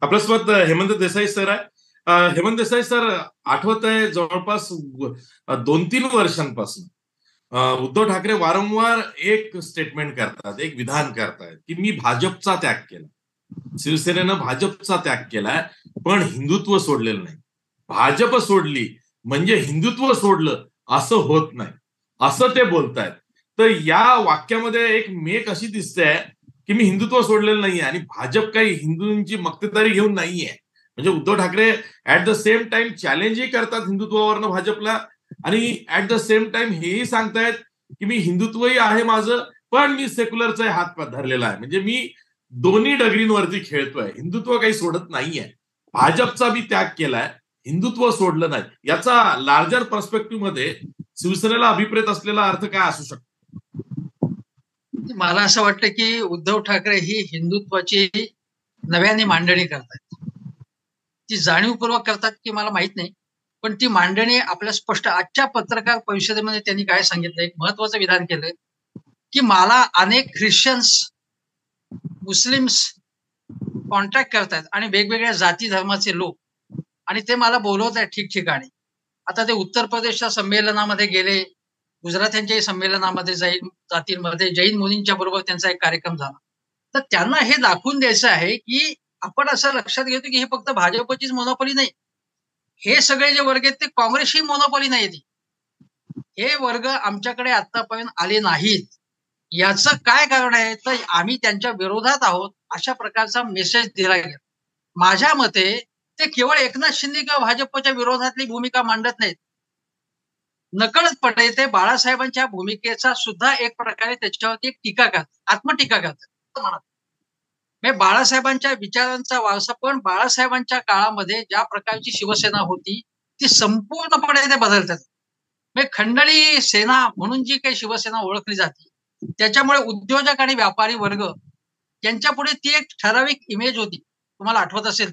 आपल्यासोबत हेमंत देसाई सर आहे. हेमंत देसाई सर आठवत आहे जवळपास दोन तीन वर्षांपासून उद्धव ठाकरे वारंवार एक स्टेटमेंट करतात एक विधान करतायत की मी भाजपचा त्याग केला. शिवसेनेनं भाजपचा त्याग केलाय पण हिंदुत्व सोडलेलं नाही. भाजप सोडली म्हणजे हिंदुत्व सोडलं असं होत नाही. असं ते बोलतायत. तर या वाक्यामध्ये एक मेक अशी दिसते की मी हिंदुत्व सोडलेलं नाहीये आणि भाजप काही हिंदूंची मक्तेदारी घेऊन नाहीये. म्हणजे Uddhav Thackeray at the same time चॅलेंजही करतात हिंदुत्वावरनं भाजपला आणि ऍट द सेम टाइम हेही सांगतायत की मी हिंदुत्वही आहे माझं पण मी सेक्युलरचा हात धरलेला आहे. म्हणजे मी दोन्ही डगरींवरती खेळतोय. हिंदुत्व काही सोडत नाहीये. भाजपचा मी त्याग केलाय. हिंदुत्व सोडलं नाही. याचा लार्जर पर्स्पेक्टिव्हमध्ये शिवसेनेला अभिप्रेत असलेला अर्थ काय असू शकतो? म्हणजे मला असं वाटतं की उद्धव ठाकरे ही हिंदुत्वाची नव्याने मांडणी करतात. ती जाणीवपूर्वक करतात की मला माहीत नाही पण ती मांडणी आपल्या स्पष्ट आजच्या पत्रकार परिषदेमध्ये त्यांनी काय सांगितलं? एक महत्वाचं विधान केलं की मला अनेक ख्रिश्चन्स मुस्लिम्स कॉन्ट्रॅक्ट करतात आणि वेगवेगळ्या जाती धर्माचे लोक आणि ते मला बोलवत आहेत ठिकठिकाणी. आता ते उत्तर प्रदेशच्या संमेलनामध्ये गेले गुजरात्यांच्या संमेलनामध्ये जाईल जातींमध्ये जैन मुलींच्या बरोबर त्यांचा एक कार्यक्रम झाला. तर त्यांना हे दाखवून द्यायचं आहे की आपण असं लक्षात घेतो की हे फक्त भाजपचीच मोनोपॉली नाही. हे सगळे जे वर्ग आहेत ते काँग्रेसही मोनोपॉली नाही हे वर्ग आमच्याकडे आतापर्यंत आले नाहीत. याच काय कारण आहे? तर आम्ही त्यांच्या विरोधात आहोत अशा प्रकारचा मेसेज दिला गेला. माझ्या मते ते केवळ एकनाथ शिंदे किंवा भाजपच्या विरोधातली भूमिका मांडत नाहीत. नकळतपणे ते बाळासाहेबांच्या भूमिकेचा सुद्धा एक प्रकारे त्याच्यावरती एक टीका करतात आत्मटीका करतात म्हणजे बाळासाहेबांच्या विचारांचा वारसा पण बाळासाहेबांच्या काळामध्ये ज्या प्रकारची शिवसेना होती ती संपूर्णपणे ते बदलतात. म्हणजे खंडणी सेना म्हणून जी काही शिवसेना ओळखली जाते त्याच्यामुळे उद्योजक आणि व्यापारी वर्ग यांच्या पुढे ती एक ठराविक इमेज होती. तुम्हाला आठवत असेल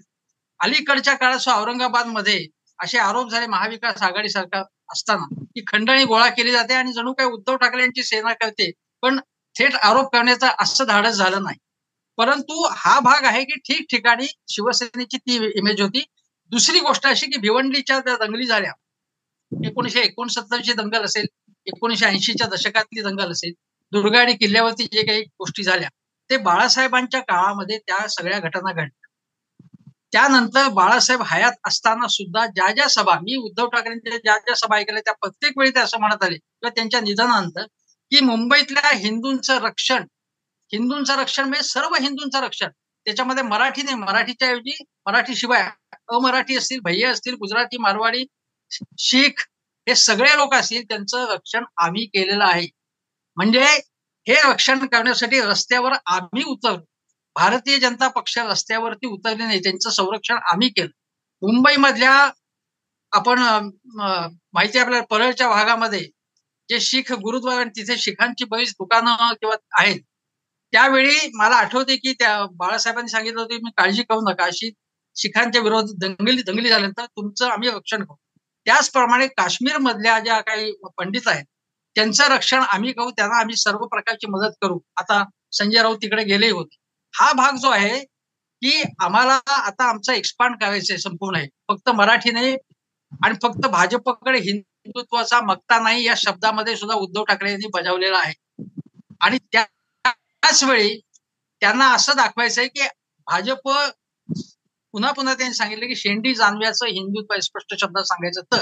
अलीकडच्या काळात औरंगाबादमध्ये असे आरोप झाले महाविकास आघाडी सरकार असताना. ती खंडणी गोळा केली जाते आणि जणू काही उद्धव ठाकरे यांची सेना करते. पण थेट आरोप करण्याचा असं धाडस झालं नाही. परंतु हा भाग आहे की ठिकठिकाणी शिवसेनेची ती इमेज होती. दुसरी गोष्ट अशी की भिवंडीच्या दंगली झाल्या. एकोणीशे एकोणसत्तरची दंगल असेल एकोणीशे ऐंशीच्या दशकातली दंगल असेल दुर्गा आणि किल्ल्यावरती जे काही गोष्टी झाल्या ते बाळासाहेबांच्या काळामध्ये त्या सगळ्या घटना घडल्या. त्यानंतर बाळासाहेब हयात असताना सुद्धा ज्या ज्या सभा मी उद्धव ठाकरेंच्या ज्या ज्या सभा ऐकल्या त्या प्रत्येक वेळी ते असं म्हणत आले. किंवा त्यांच्या निधनानंतर की मुंबईतल्या हिंदूंचं रक्षण हिंदूंचं रक्षण म्हणजे सर्व हिंदूंचं रक्षण. त्याच्यामध्ये मराठी नाही मराठीच्या ऐवजी मराठी शिवाय अमराठी असतील भैय असतील गुजराती मारवाडी शीख हे सगळे लोक असतील त्यांचं रक्षण आम्ही केलेलं आहे. म्हणजे हे रक्षण करण्यासाठी रस्त्यावर आम्ही उतरलो. भारतीय जनता पक्ष रस्त्यावरती उतरले नाही त्यांचं संरक्षण आम्ही केलं. मुंबईमधल्या आपण माहिती आपल्याला परळच्या भागामध्ये जे शीख गुरुद्वारा तिथे शिखांची बरीच दुकानं किंवा आहेत त्यावेळी मला आठवते की त्या बाळासाहेबांनी सांगितलं होतं मी काळजी करू नका अशी शिखांच्या विरोधात दंगली दंगली झाल्यानंतर तुमचं आम्ही रक्षण करू. त्याचप्रमाणे काश्मीर मधल्या ज्या काही पंडित आहेत त्यांचं रक्षण आम्ही करू त्यांना आम्ही सर्व प्रकारची मदत करू. आता संजय राऊत तिकडे गेले होते. हा भाग जो आहे की आम्हाला आता आमचं एक्सपांड करायचंय संपूर्ण आहे फक्त मराठी नाही आणि फक्त भाजपकडे हिंदुत्वाचा मक्ता नाही या शब्दामध्ये सुद्धा उद्धव ठाकरे यांनी बजावलेला आहे. आणि त्याच वेळी त्यांना असं दाखवायचंय की भाजप पुन्हा पुन्हा त्यांनी सांगितलं की शेंडी जानव्याचं हिंदुत्व स्पष्ट शब्दात सांगायचं तर.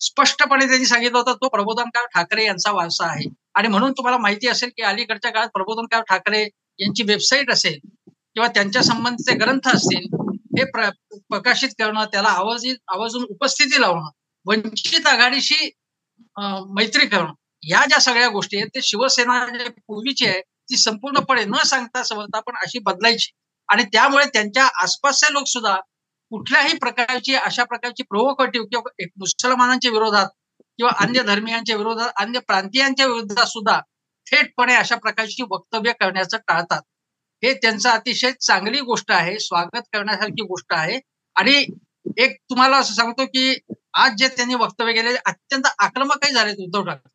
स्पष्टपणे त्यांनी सांगितलं होतं तो प्रबोधनकार ठाकरे यांचा वारसा आहे. आणि म्हणून तुम्हाला माहिती असेल की अलीकडच्या काळात प्रबोधनकार ठाकरे यांची वेबसाईट असेल किंवा त्यांच्या संबंधीचे ग्रंथ असतील हे प्रकाशित करणं त्याला आवाजी आवाजून उपस्थिती लावणं वंचित आघाडीशी मैत्री करणं या ज्या सगळ्या गोष्टी आहेत ते शिवसेना जे पूर्वीची आहे ती संपूर्णपणे न सांगता समजता पण अशी बदलायची. आणि त्यामुळे त्यांच्या आसपासचे लोक सुद्धा कुठल्याही प्रकारची अशा प्रकारची प्रोवोकेटिव्ह किंवा मुसलमानांच्या विरोधात किंवा अन्य धर्मियांच्या विरोधात अन्य प्रांतीयांच्या विरोधात सुद्धा थेटपणे अशा प्रकारची वक्तव्य करण्याचं टाळतात. हे त्यांचं अतिशय चांगली गोष्ट आहे स्वागत करण्यासारखी गोष्ट आहे. आणि एक तुम्हाला असं सांगतो की आज जे त्यांनी वक्तव्य केले अत्यंत आक्रमकही झाले उद्धव ठाकरे.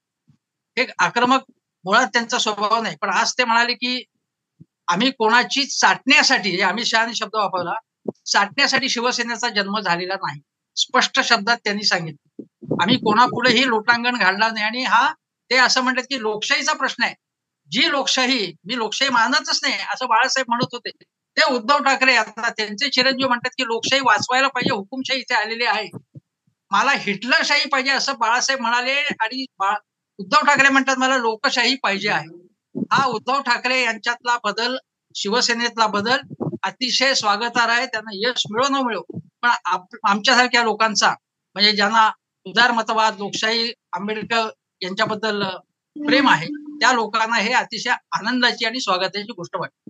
हे आक्रमक मुळात त्यांचा स्वभाव नाही. पण आज ते म्हणाले की आम्ही कोणाची चाटण्यासाठी अमित शहाने शब्द वापरला चाटण्यासाठी शिवसेनेचा जन्म झालेला नाही. स्पष्ट शब्दात त्यांनी सांगितलं. आम्ही कोणापुढेही लोटांगण घालणार नाही आणि हा ते असं म्हणतात की लोकशाहीचा प्रश्न आहे. जी लोकशाही मी लोकशाही मानतच नाही असं बाळासाहेब म्हणत होते. ते उद्धव ठाकरे आता त्यांचे चिरंजीव म्हणतात की लोकशाही वाचवायला पाहिजे हुकुमशाही इथे आलेली आहे. मला हिटलरशाही पाहिजे असं बाळासाहेब म्हणाले आणि उद्धव ठाकरे म्हणतात मला लोकशाही पाहिजे आहे. हा उद्धव ठाकरे यांच्यातला बदल शिवसेनेतला बदल अतिशय स्वागतार्ह आहे त्यांना यश मिळो न मिळो. पण आमच्यासारख्या लोकांचा म्हणजे ज्यांना उदारमतवाद लोकशाही आंबेडकर यांच्याबद्दल प्रेम आहे. त्या लोकांना हे अतिशय आनंदाची आणि स्वागताची गोष्ट वाटते.